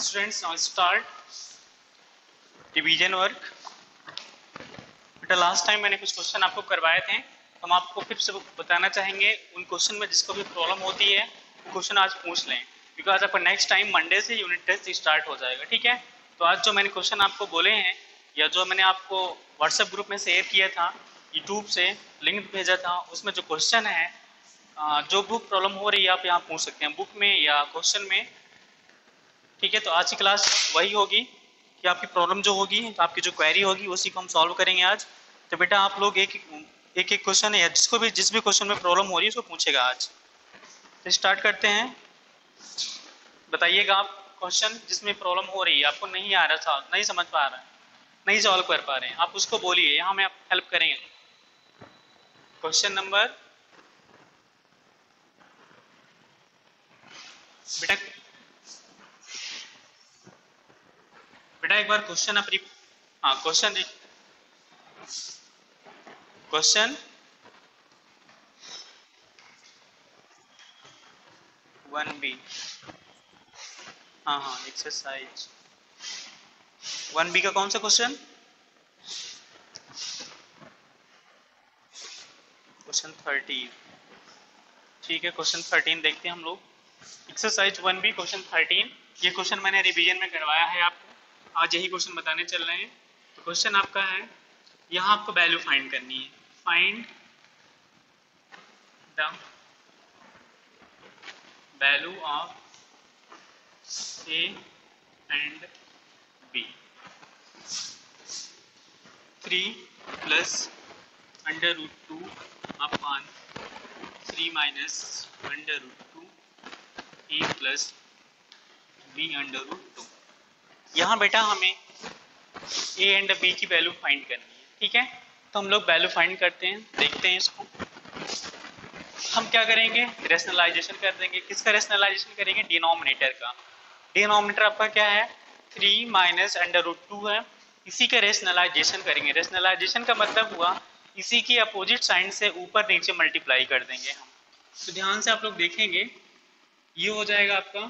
Students, now start. Division work बेटा last time मैंने कुछ क्वेश्चन आपको करवाए थे हम आपको फिर से बताना चाहेंगे उन क्वेश्चन में जिसको भी प्रॉब्लम होती है वो क्वेश्चन आज पूछ लें। क्योंकि आपका नेक्स्ट टाइम मंडे से यूनिट टेस्ट स्टार्ट हो जाएगा ठीक है? तो आज जो मैंने क्वेश्चन आपको बोले हैं या जो मैंने आपको व्हाट्सएप ग्रुप में शेयर किया था यूट्यूब से लिंक भेजा था उसमें जो क्वेश्चन है जो बुक प्रॉब्लम हो रही है आप यहाँ पूछ सकते हैं। बुक में या क्वेश्चन में ठीक है तो आज की क्लास वही होगी कि आपकी प्रॉब्लम जो होगी तो आपकी जो क्वेरी होगी, उसी को हम सॉल्व करेंगे आज। तो बेटा आप लोग एक एक एक क्वेश्चन है जिसको भी, जिस भी क्वेश्चन में प्रॉब्लम हो रही है, उसको पूछेगा आज। तो स्टार्ट करते हैं। बताइएगा आप क्वेश्चन जिसमें प्रॉब्लम हो रही है, आपको नहीं आ रहा था, नहीं समझ पा रहा है, नहीं सॉल्व कर पा रहे हैं। आप उसको बोलिए, यहाँ में आप हेल्प करेंगे। क्वेश्चन नंबर बेटा बेटा, एक बार क्वेश्चन आप हाँ क्वेश्चन क्वेश्चन वन बी हाँ हाँ एक्सरसाइज वन बी का कौन सा क्वेश्चन क्वेश्चन थर्टीन ठीक है क्वेश्चन थर्टीन देखते हैं हम लोग। Exercise one B question thirteen ये क्वेश्चन मैंने रिवीजन में करवाया है आपको। आज यही क्वेश्चन बताने चल रहे हैं। तो क्वेश्चन आपका है, यहाँ आपको वैल्यू फाइंड करनी है। Find the value of A and B three plus under root two upon three minus under root two A plus B under root two यहाँ बेटा हमें ए एंड बी की वैल्यू फाइंड करनी है, ठीक है? तो हम लोग वैल्यू फाइंड करते हैं, देखते हैं इसको। हम क्या करेंगे? रेशनलाइजेशन कर देंगे। किसका रेशनलाइजेशन करेंगे? डिनोमिनेटर का। डिनोमिनेटर आपका क्या है? Three minus under root two है। इसी का रेशनलाइजेशन करेंगे। रेशनलाइजेशन का मतलब हुआ, इसी की अपोजिट साइन से ऊपर नीचे मल्टीप्लाई कर देंगे हम। तो ध्यान से आप लोग देखेंगे, ये हो जाएगा आपका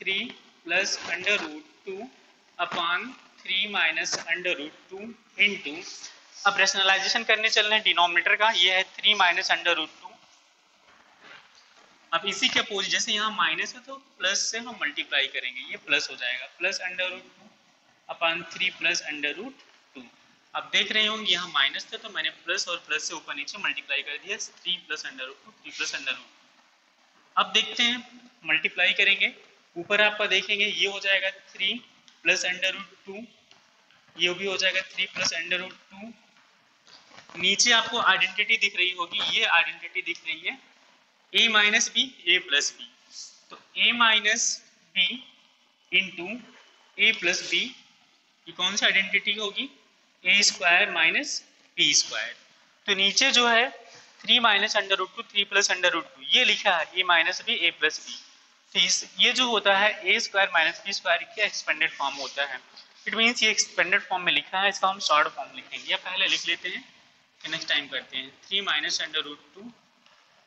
three plus under root two upon three minus under root two into अब रेशनलाइजेशन करने चल रहे हैं डिनोमिनेटर का। ये है three minus under root two. अब इसी के अपोजिट जैसे यहाँ माइनस है तो प्लस से हम मल्टीप्लाई करेंगे। ये प्लस हो जाएगा। Plus under root two upon three plus under root two. अब देख रहे होंगे यहाँ माइनस थे तो मैंने प्लस और प्लस से ऊपर नीचे मल्टीप्लाई कर दिया। Three plus under root two, three plus under root अब देखते हैं मल्टीप्लाई करेंगे। ऊपर आपका देखेंगे, ये हो जाएगा three plus under root two, ये भी हो जाएगा three plus under root two. नीचे आपको आइडेंटिटी दिख रही होगी, ये आइडेंटिटी दिख रही है। A minus B A plus B तो A minus B into A plus B ये कौन सी आइडेंटिटी होगी? A square minus B square तो नीचे जो है three minus under root two three plus under root two ये लिखा है A minus B A plus B ये जो होता है A square minus B square का एक्सपेंडेड फॉर्म होता है। इट मीन्स ये एक्सपेंडेड फॉर्म में लिखा है, इसका हम शॉर्ट फॉर्म लिखेंगे। या पहले लिख लेते हैं, फिर नेक्स्ट टाइम करते हैं। Three minus under root two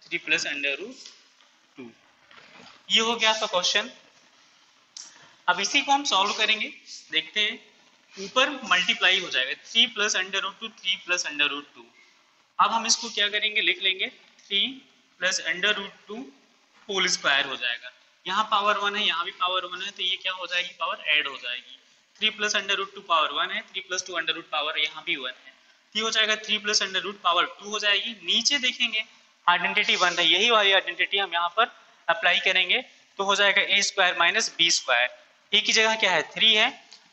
three plus under root two ये हो गया आपका क्वेश्चन अब इसी को हम सॉल्व करेंगे। देखते हैं, ऊपर मल्टीप्लाई हो जाएगा। Three plus under root two three plus under root two अब हम इसको क्या करेंगे, लिख लेंगे। Three plus under root two whole square हो जाएगा। यहाँ पावर वन है, यहाँ भी पावर वन है तो ये क्या हो जाएगी? पावर एड हो जाएगी। Three plus under root two power one है three plus two under root power यहाँ भी वन है। ये हो जाएगा three plus under root power two हो जाएगी। नीचे देखेंगे आइडेंटिटी वन है, यही वाली आइडेंटिटी हम यहाँ पर अप्लाई करेंगे तो हो जाएगा A square minus B square A की जगह क्या है? थ्री है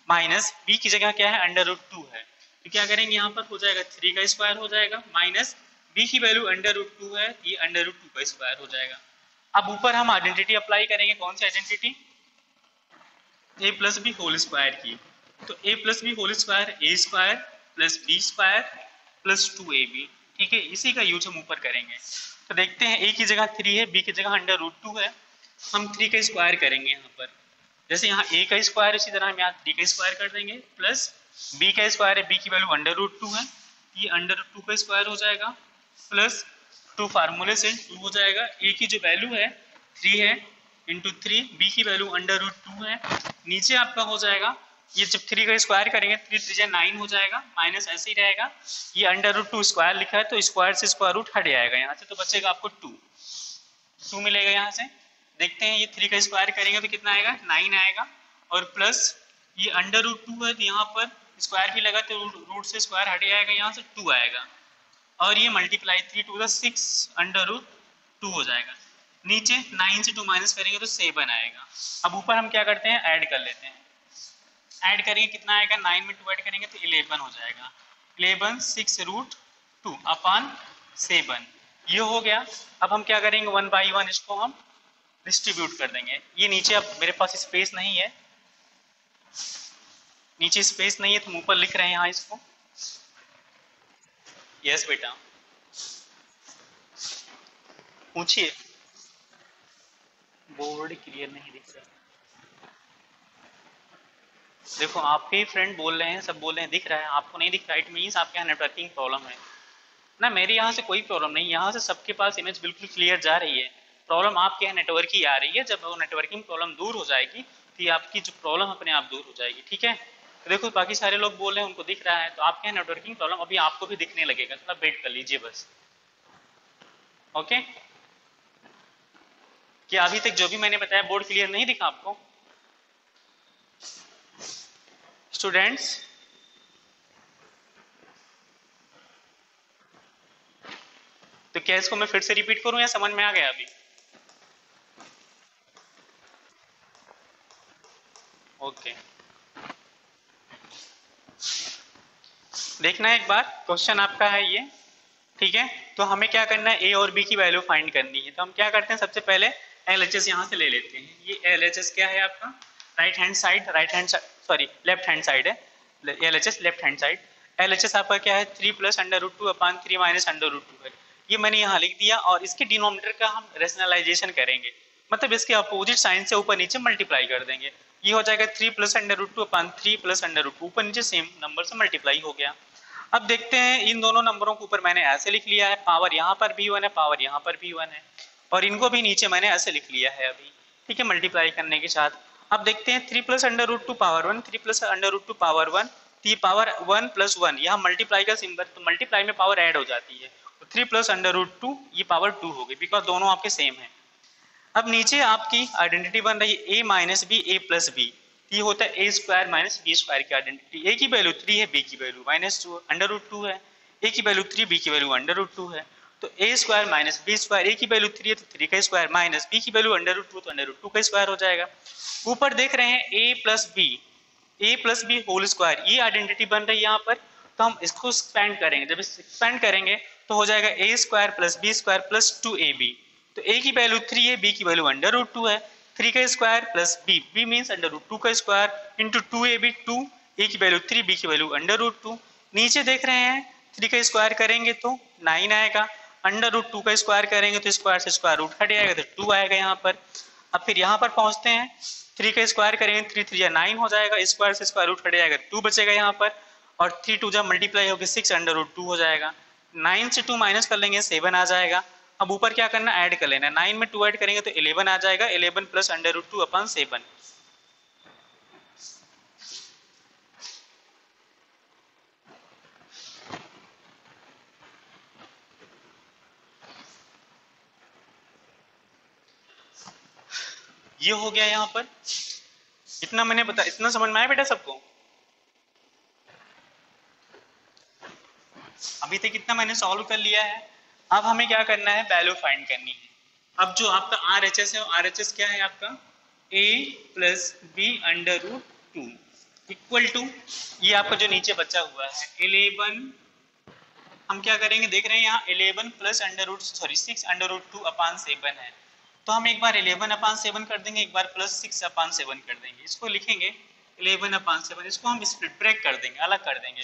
माइनस बी की जगह क्या है? अंडर रूट टू है। तो क्या करेंगे यहाँ पर? हो जाएगा थ्री का स्क्वायर हो जाएगा माइनस बी की वैल्यू अंडर रूट टू है, ये अंडर रूट टू का स्क्वायर हो जाएगा। अब ऊपर हम आइडेंटिटी अप्लाई करेंगे, कौन सी identity A plus B whole square की। तो A plus B whole square A square plus B square plus two A B ठीक है? इसी का यूज़ हम ऊपर करेंगे। तो देखते हैं ए की जगह थ्री है बी की जगह अंडर रूट टू है। हम थ्री का स्क्वायर करेंगे यहाँ पर। जैसे यहाँ ए का स्क्वायर इसी तरह हम यहाँ थ्री का स्क्वायर कर देंगे प्लस बी का स्क्वायर है बी की वैल्यू अंडर रूट टू है। ये अंडर रूट टू का स्क्वायर हो जाएगा प्लस टू फार्मूले से हो जाएगा। ए की जो वैल्यू है थ्री है इंटू थ्री बी की वैल्यू अंडर रूट टू है। नीचे आपका हो जाएगा, ये जब थ्री का स्क्वायर करेंगे थ्री थ्री नाइन हो जाएगा माइनस ऐसे ही रहेगा। ये अंडर रूट टू स्क्वायर लिखा है तो स्क्वायर से स्क्वायर रूट हट जाएगा यहाँ से तो बचेगा आपको टू टू मिलेगा यहाँ से। देखते हैं ये थ्री का स्क्वायर करेंगे तो कितना आएगा? नाइन आएगा। और प्लस ये अंडर रूट टू है तो यहाँ पर स्क्वायर भी लगा तो रूट से स्क्वायर हट जाएगा, यहाँ से टू आएगा। और ये multiply three two six under root two हो जाएगा। नीचे नाइन से टू माइनस करेंगे तो सेवन आएगा। अब ऊपर हम क्या करते हैं? ऐड कर लेते हैं। ऐड करेंगे, कितना आएगा? नाइन में टू ऐड करेंगे तो इलेवन हो जाएगा। Eleven six root two upon seven ये हो गया। अब हम क्या करेंगे? वन बाई वन इसको हम डिस्ट्रीब्यूट कर देंगे। ये नीचे अब मेरे पास स्पेस नहीं है। नीचे स्पेस नहीं है तो हम ऊपर लिख रहे हैं यहाँ इसको। यस बेटा। पूछिए। बोर्ड क्लियर नहीं दिख रहा। देखो, आपके फ्रेंड बोल रहे हैं, सब बोल रहे हैं, दिख रहा है। आपको नहीं दिख रहा। इट मीन्स आपके यहाँ नेटवर्किंग प्रॉब्लम है। ना, मेरे यहाँ से कोई प्रॉब्लम नहीं। यहाँ से सबके पास इमेज बिल्कुल क्लियर जा रही है। प्रॉब्लम आपके यहाँ नेटवर्क ही आ रही है। जब वो नेटवर्किंग प्रॉब्लम दूर हो जाएगी तो आपकी जो प्रॉब्लम अपने आप दूर हो जाएगी। ठीक है? देखो, बाकी सारे लोग बोल रहे हैं, उनको दिख रहा है तो आपके यहाँ नेटवर्किंग प्रॉब्लम अभी आपको भी दिखने लगेगा, थोड़ा वेट कर लीजिए बस। ओके क्या अभी तक जो भी मैंने बताया बोर्ड क्लियर नहीं दिखा आपको? स्टूडेंट्स तो क्या इसको मैं फिर से रिपीट करूँ या समझ में आ गया अभी? ओके देखना है एक बार क्वेश्चन आपका है ये, ठीक है? तो हमें क्या करना है? ए और बी की वैल्यू फाइंड करनी है। तो हम क्या करते हैं? सबसे पहले एल एच एस यहाँ से ले लेते हैं। ये एल एच एस क्या है आपका? Right hand side right hand sorry left hand side है। L H S left hand side L H S आपका क्या है? Three plus under root two upon three minus under root two है ये मैंने यहाँ लिख दिया और इसके डिनोमिनेटर का हम रेशनलाइजेशन करेंगे। मतलब इसके अपोजिट साइन से ऊपर नीचे मल्टीप्लाई कर देंगे। ये हो जाएगा three plus under root two upon three plus under root two ऊपर नीचे सेम नंबर से मल्टीप्लाई हो गया। अब देखते हैं इन दोनों नंबरों को ऊपर मैंने ऐसे लिख लिया है पावर यहाँ पर भी वन है पावर यहाँ पर भी वन है। और इनको भी नीचे मैंने ऐसे लिख लिया है अभी, ठीक है मल्टीप्लाई करने के साथ। अब देखते हैं three plus under root two power one three plus under root two power one three power one plus one यहाँ मल्टीप्लाई का सिंबल तो मल्टीप्लाई में पावर ऐड हो जाती है। Three plus under root two ये पावर टू हो गई बिकॉज़ दोनों आपके सेम है। अब नीचे आपकी आइडेंटिटी बन रही है A minus B A plus B ये होता है A square minus B square की आइडेंटिटी ए की वैल्यू थ्री है बी की value minus two under root two है. ए की वैल्यू थ्री बी की वैल्यू अंडर रूट टू है. तो A square minus B square A की वैल्यू थ्री है तो थ्री का स्क्वायर माइनस बी की वैल्यू अंडर रूट टू तो अंडर रूट टू का स्क्वायर हो जाएगा. ऊपर देख रहे हैं A plus B A plus B whole square ये आइडेंटिटी बन रही है यहाँ पर. तो हम इसको एक्सपेंड करेंगे. जब एक्सपेंड करेंगे तो हो जाएगा A square plus B square plus two A B तो ए की वैल्यू थ्री है बी की वैल्यू अंडर रूट टू है. थ्री का square plus B B means under root two का square into two A B two A की value three B की value under root two नीचे देख रहे हैं थ्री का स्क्वायर करेंगे तो नाइन आएगा. अंडर रूट टू का स्क्वायर करेंगे तो स्क्वायर से स्क्वायर रूट हट जाएगा तो टू आएगा यहाँ पर. अब फिर यहाँ पर पहुँचते हैं. थ्री का स्क्वायर करेंगे थ्री थ्री या नाइन हो जाएगा स्क्वायर से स्क्वायर रूट हट जाएगा टू बचेगा यहाँ पर. और थ्री टू जब मल्टीप्लाई होकर सिक्स अंडर रूट टू हो जाएगा. नाइन से टू माइनस कर लेंगे सेवन आ जाएगा. अब ऊपर क्या करना ऐड कर लेना। नाइन में टू ऐड करेंगे तो इलेवन आ जाएगा। Eleven plus under root two upon seven ये हो गया यहाँ पर। इतना मैंने बता, इतना समझ में आया बेटा सबको? अभी तक इतना मैंने सॉल्व कर लिया है। अब हमें क्या करना है? वैल्यू फाइंड करनी है। अब जो आपका आर एच एस है आर एच एस क्या है आपका? A plus B under root two equal to ये आपका जो नीचे बचा हुआ है इलेवन हम क्या करेंगे? देख रहे हैं यहाँ eleven plus under root sorry six under root two upon seven है। तो हम एक बार इलेवन अपान सेवन कर देंगे, एक बार प्लस सिक्स अपान सेवन कर देंगे। इसको लिखेंगे इलेवन अपान सेवन इसको हम स्प्लिट ब्रेक कर देंगे, अलग कर देंगे।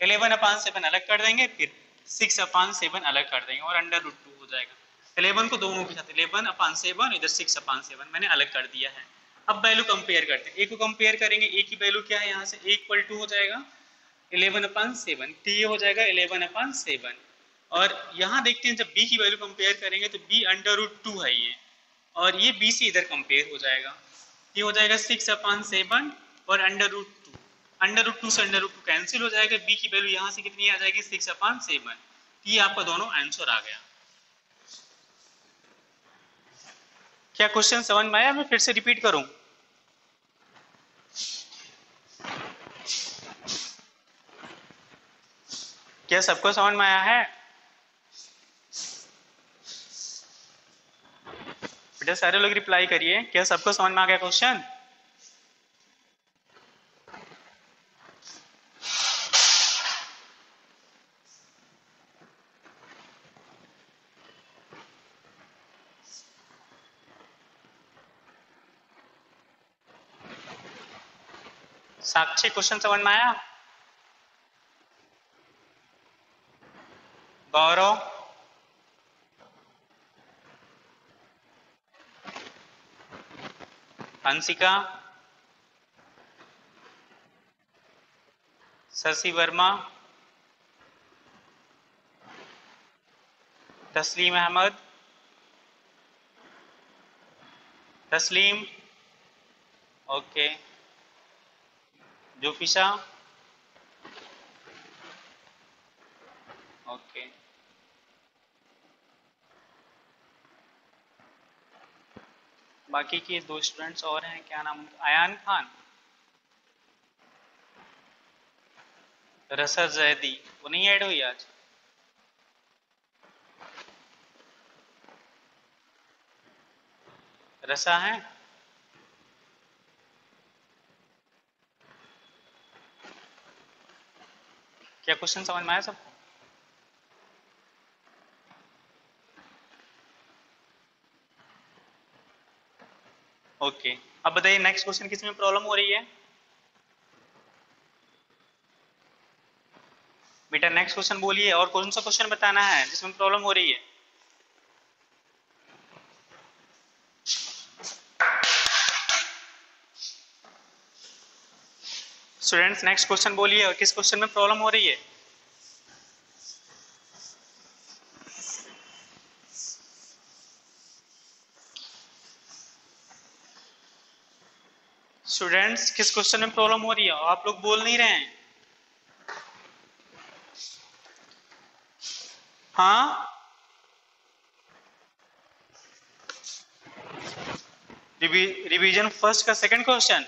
इलेवन अपान सेवन अलग कर देंगे, फिर सिक्स अपान सेवन अलग कर देंगे और अंडर रूट टू हो जाएगा। इलेवन को दोनों के साथ इलेवन अपान सेवन इधर सिक्स अपान सेवन मैंने अलग कर दिया है। अब वैल्यू कंपेयर करते हैं। ए को कंपेयर करेंगे ए की वैल्यू क्या है यहाँ से? ए इक्वल टू हो जाएगा। इलेवन अपान सेवन ये हो जाएगा इलेवन अपान सेवन और यहाँ देखते हैं, जब बी की वैल्यू कंपेयर करेंगे तो बी अंडर रूट टू है ये। और ये बी से इधर कंपेयर हो जाएगा। ये हो जाएगा सिक्स अपॉन सेवन और under root two under root two से अंडर रूट टू कैंसिल हो जाएगा बी की वैल्यू यहाँ से कितनी आ जाएगी? सिक्स अपॉन सेवन ये आपका दोनों आंसर आ गया। क्या क्वेश्चन समझ में आया? मैं फिर से रिपीट करूँ। क्या सबको समझ में आया है? बेटा सारे लोग रिप्लाई करिए। क्या सबको समझ में आ गया क्वेश्चन साक्षी क्वेश्चन समझ में आया? गौरव? हंसिका? शशि वर्मा? तस्लीम अहमद? तस्लीम? ओके। okay. जोफिशा ओके बाकी के दो स्टूडेंट्स और हैं, क्या नाम आयान खान। रसद जैदी। वो नहीं ऐड हुई आज? रसा है? क्या क्वेश्चन समझ में आया सबको ओके okay. अब बताइए नेक्स्ट क्वेश्चन किसमें प्रॉब्लम हो रही है? बेटा नेक्स्ट क्वेश्चन बोलिए और कौन सा क्वेश्चन बताना है जिसमें प्रॉब्लम हो रही है? स्टूडेंट्स नेक्स्ट क्वेश्चन बोलिए, और किस क्वेश्चन में प्रॉब्लम हो रही है? स्टूडेंट्स किस क्वेश्चन में प्रॉब्लम हो रही है? आप लोग बोल नहीं रहे हैं। हाँ? रिवीजन फ़र्स्ट का second question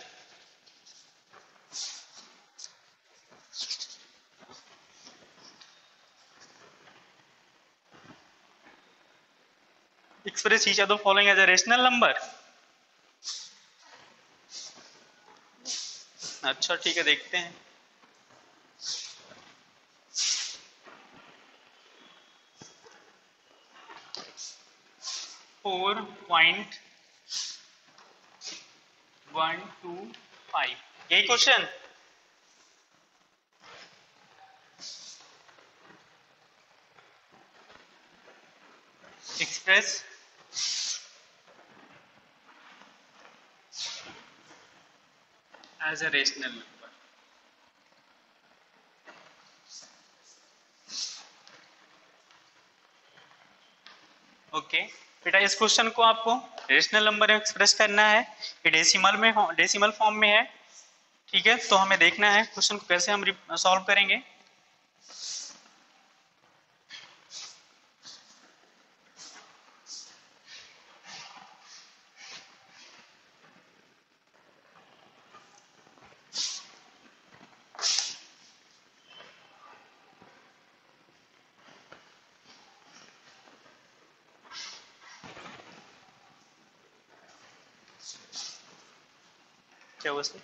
express each of the following as a rational number अच्छा ठीक है देखते हैं four point one two five यही question express as a rational number. Okay okay. बेटा, इस क्वेश्चन को आपको रेशनल नंबर में एक्सप्रेस करना है ये डेसिमल में डेसिमल फॉर्म में है ठीक है तो हमें देखना है क्वेश्चन को कैसे हम सॉल्व करेंगे क्या हुआ सर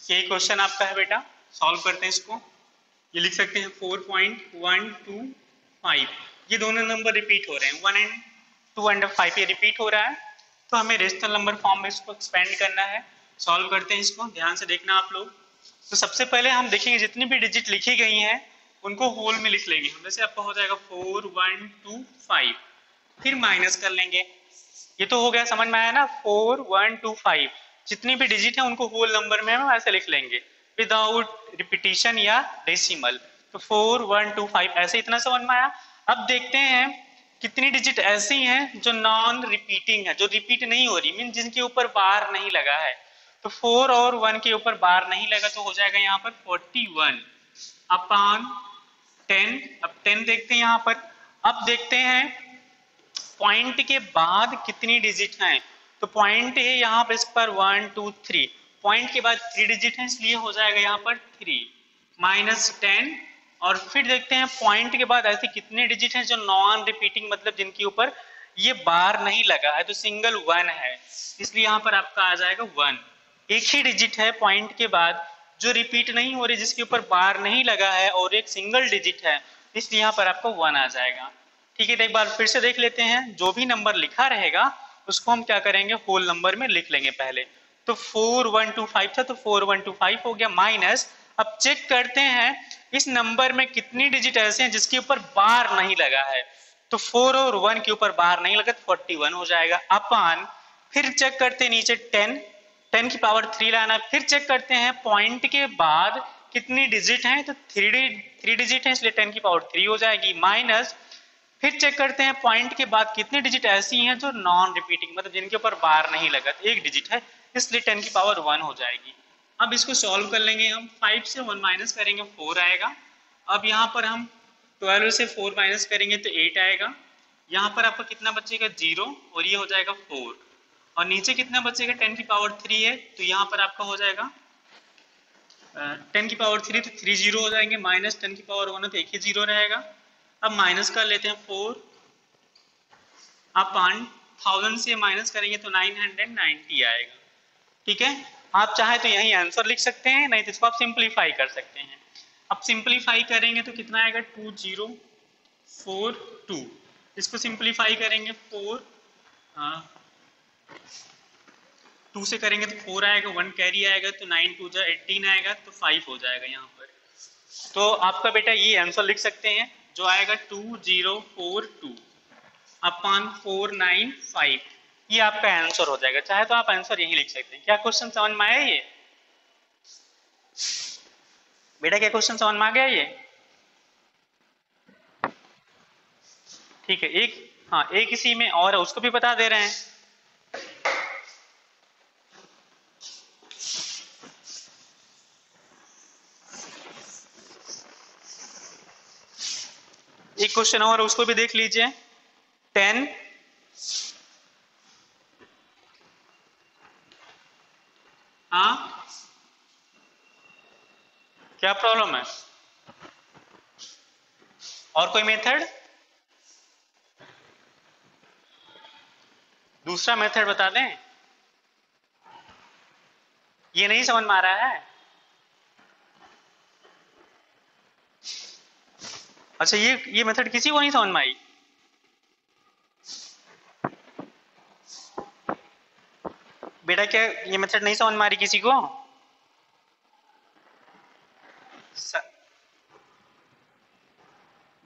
ये क्वेश्चन आपका है बेटा। सॉल्व करते हैं इसको। ये लिख सकते हैं four point one two five ये दोनों नंबर रिपीट हो रहे हैं। One and two and five ये रिपीट हो रहा है। तो हमें रेशनल नंबर फॉर्म में इसको एक्सपेंड करना है। सॉल्व करते हैं इसको, ध्यान से देखना आप लोग। तो सबसे पहले हम देखेंगे जितनी भी डिजिट लिखी गई हैं, उनको होल में लिख लेंगे। हम जैसे आपका हो जाएगा फोर वन टू फाइव फिर माइनस कर लेंगे। ये तो हो गया, समझ में आया ना? फोर वन टू फाइव जितनी भी डिजिट है, उनको होल नंबर में हम ऐसे लिख लेंगे। विदाउट रिपीटिशन या डेसिमल तो फोर वन टू फाइव ऐसे इतना समझ में आया। अब देखते हैं कितनी डिजिट ऐसी हैं जो नॉन रिपीटिंग है, जो रिपीट नहीं हो रही मीन जिनके ऊपर बार नहीं लगा है। तो फोर और वन के ऊपर बार नहीं लगा तो हो जाएगा यहाँ पर फोर्टी वन अपॉन टेन अब टेन देखते हैं यहाँ पर। अब देखते हैं पॉइंट के बाद कितनी डिजिट हैं। तो पॉइंट है यहाँ पर इस पर वन टू थ्री पॉइंट के बाद थ्री डिजिट है, इसलिए हो जाएगा यहाँ पर थ्री माइनस टेन और फिर देखते हैं पॉइंट के बाद ऐसे कितने डिजिट हैं जो नॉन रिपीटिंग मतलब जिनके ऊपर ये बार नहीं लगा है तो सिंगल वन है। इसलिए यहाँ पर आपका आ जाएगा वन एक ही डिजिट है पॉइंट के बाद, जो रिपीट नहीं हो रही, जिसके ऊपर बार नहीं लगा है, और एक सिंगल डिजिट है, इसलिए यहाँ पर आपको वन आ जाएगा। ठीक है तो एक बार फिर से देख लेते हैं। जो भी नंबर लिखा रहेगा, उसको हम क्या करेंगे होल नंबर में लिख लेंगे पहले। तो फोर वन टू फाइव था तो फोर वन टू फाइव हो गया माइनस अब चेक करते हैं इस नंबर में कितनी डिजिट ऐसे हैं जिसके ऊपर बार नहीं लगा है? तो फोर और वन के ऊपर बार नहीं लगा तो फोर्टी वन हो जाएगा। अपान फिर चेक करते नीचे टेन टेन की पावर थ्री लाना। फिर चेक करते हैं पॉइंट के बाद कितनी डिजिट हैं? तो थ्री थ्री डिजिट है, इसलिए टेन की पावर थ्री हो जाएगी। माइनस फिर चेक करते हैं पॉइंट के बाद कितनी डिजिट ऐसी हैं जो नॉन रिपीटिंग मतलब जिनके ऊपर बार नहीं लगा तो एक डिजिट है, इसलिए टेन की पावर वन हो जाएगी। अब इसको सॉल्व कर लेंगे हम। फाइव से वन माइनस करेंगे फोर आएगा। अब यहाँ पर हम ट्वेल्व से फोर माइनस करेंगे तो एट आएगा। यहाँ पर आपका कितना बचेगा? ज़ीरो और ये हो जाएगा फोर और नीचे कितना बचेगा? टेन की पावर थ्री है तो यहाँ पर आपका हो जाएगा टेन की पावर थ्री तो थ्री ज़ीरो हो जाएँगे। माइनस टेन की पावर वन तो एक ही ज़ीरो रहेगा। अब माइनस कर लेते हैं फोर अपन थाउज़ेंड से माइनस करेंगे तो नाइन हंड्रेड नाइन्टी आएगा। ठीक है? आप चाहे तो यही आंसर लिख सकते हैं, नहीं तो इसको आप सिंप्लीफाई कर सकते हैं। अब सिंप्लीफाई करेंगे तो कितना आएगा? टू ज़ीरो फोर टू इसको सिंप्लीफाई करेंगे फोर टू से करेंगे तो फोर आएगा वन कैरी आएगा तो नाइन टू जा एटीन आएगा तो फाइव हो जाएगा यहाँ पर। तो आपका बेटा ये आंसर लिख सकते हैं, जो आएगा two zero four two upon four nine five ये आपका आंसर हो जाएगा। चाहे तो आप आंसर यही लिख सकते हैं। क्या क्वेश्चन समझ में आया ये? बेटा, क्या क्वेश्चन समझ में आ गया ये? ठीक है, एक हाँ एक इसी में और उसको भी बता दे रहे हैं। एक क्वेश्चन और उसको भी देख लीजिए। टेन हाँ? क्या प्रॉब्लम है? और कोई मेथड दूसरा मेथड बता दें। ये नहीं समझ में आ रहा है? अच्छा ये ये मेथड किसी को नहीं समझ में आई। बेटा क्या ये मेथड नहीं समझ मारी किसी को?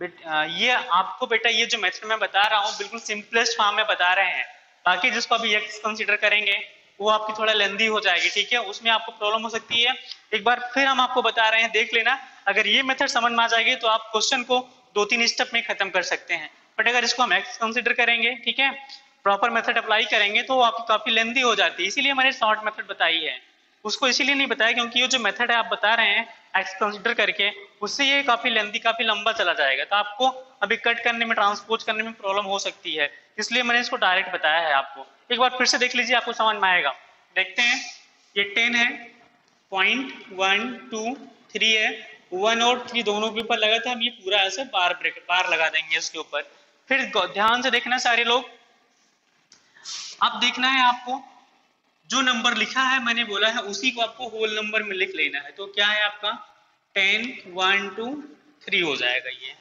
ये आपको बेटा ये जो मेथड मैं बता रहा हूँ, बिल्कुल सिंपलेस्ट फॉर्म में बता रहे हैं। बाकी जिसको अभी एक्स कंसीडर करेंगे, वो आपकी थोड़ा लेंदी हो जाएगी, ठीक है? उसमें आपको प्रॉब्लम हो सकती है। एक बार फिर हम आपको बता रहे हैं, देख लेना, अगर ये मेथड समझ में आ जाएगी तो आप क्वेश्चन को दो तीन स्टेप में खत्म कर सकते हैं। बट अगर इसको हम एक्स कंसिडर करेंगे, ठीक है? प्रॉपर मेथड अप्लाई करेंगे तो आपकी काफ़ी लेंदी हो जाती है। इसीलिए मैंने शॉर्ट मेथड बताई है। उसको इसीलिए नहीं बताया क्योंकि ये जो मेथड है आप बता रहे हैं एक्स कंसिडर करके, उससे ये काफ़ी लेंदी काफ़ी लंबा चला जाएगा। तो आपको अभी कट करने में ट्रांसपोज करने में प्रॉब्लम हो सकती है। इसलिए मैंने इसको डायरेक्ट बताया है आपको। एक बार फिर से देख लीजिए, आपको समझ में आएगा। देखते हैं, ये टेन है पॉइंट वन टू थ्री है। वन और थ्री दोनों के ऊपर लगा था हम ये पूरा ऐसे बार ब्रेक बार लगा देंगे इसके ऊपर। फिर ध्यान से देखना सारे लोग अब देखना है आपको, जो नंबर लिखा है, मैंने बोला है, उसी को आपको होल नंबर में लिख लेना है। तो क्या है आपका? टेन वन टू थ्री हो जाएगा ये।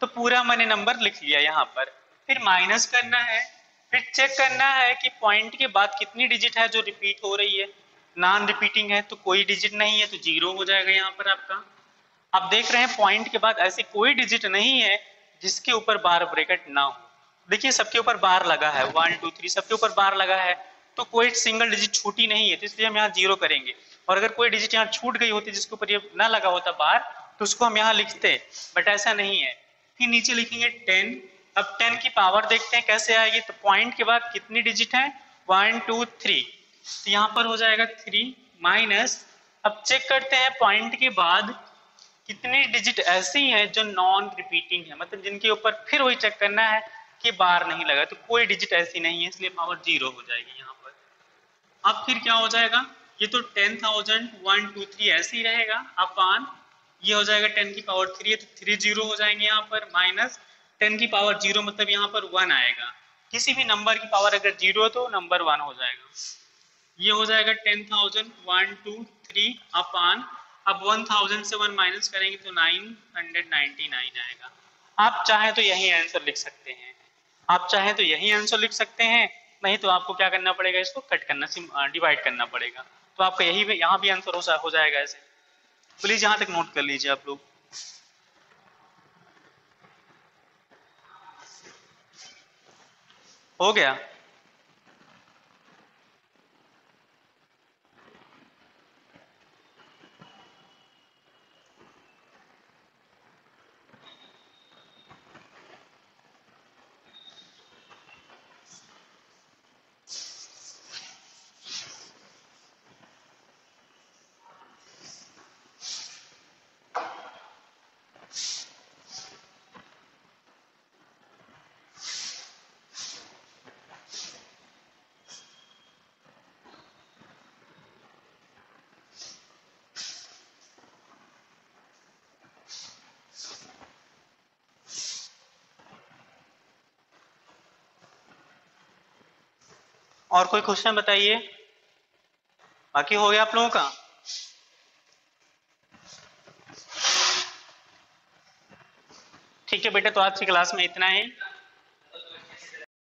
तो पूरा मैंने नंबर लिख लिया यहाँ पर। फिर माइनस करना है। फिर चेक करना है कि पॉइंट के बाद कितनी डिजिट है जो रिपीट हो रही है। नॉन रिपीटिंग है तो कोई डिजिट नहीं है तो ज़ीरो हो जाएगा यहाँ पर आपका। आप देख रहे हैं पॉइंट के बाद ऐसी कोई डिजिट नहीं है जिसके ऊपर बार ब्रेकेट ना हो। देखिए, सबके ऊपर बार लगा है। वन टू थ्री सबके ऊपर बार लगा है। तो कोई सिंगल डिजिट छूटी नहीं है तो इसलिए हम यहाँ ज़ीरो करेंगे। और अगर कोई डिजिट यहाँ छूट गई होती, जिसके ऊपर ये ना लगा होता बार तो उसको हम यहाँ लिखते बट ऐसा नहीं है। फिर नीचे लिखेंगे टेन अब टेन की पावर देखते हैं, कैसे आएगी? तो पॉइंट के बाद कितनी डिजिट है? वन टू थ्री तो यहाँ पर हो जाएगा थ्री माइनस अब चेक करते हैं पॉइंट के बाद कितनी डिजिट ऐसी हैं जो नॉन रिपीटिंग है। मतलब जिनके ऊपर फिर वही चेक करना है। कि बार नहीं लगा तो कोई डिजिट ऐसी नहीं है, इसलिए पावर ज़ीरो हो जाएगी यहाँ पर। अब फिर क्या हो जाएगा? ये तो ten thousand one two three ऐसे ही रहेगा। अपान, ये हो जाएगा टेन की पावर थ्री तो थ्री ज़ीरो हो जाएँगे यहाँ पर माइनस टेन की पावर ज़ीरो मतलब यहाँ पर वन आएगा। किसी भी नंबर की पावर अगर ज़ीरो है तो नंबर वन हो जाएगा। ये हो जाएगा ten thousand one two three upon. अब वन थाउज़ेंड से वन माइनस करेंगे तो नाइन हंड्रेड नाइनटी नाइन आएगा। आप चाहें तो यही आंसर लिख सकते हैं। आप चाहें तो यही आंसर लिख सकते हैं नहीं तो आपको क्या करना पड़ेगा इसको कट करना डिवाइड करना पड़ेगा। तो आपका यही यहाँ भी आंसर हो, हो जाएगा ऐसे। प्लीज़ यहाँ तक नोट कर लीजिए आप लोग। हो गया? और कोई क्वेश्चन बताइए? बाकी हो गया आप लोगों का? ठीक है बेटा तो आज की क्लास में इतना ही।